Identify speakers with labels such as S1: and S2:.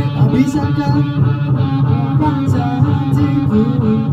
S1: Avisakan, panjang hatiku.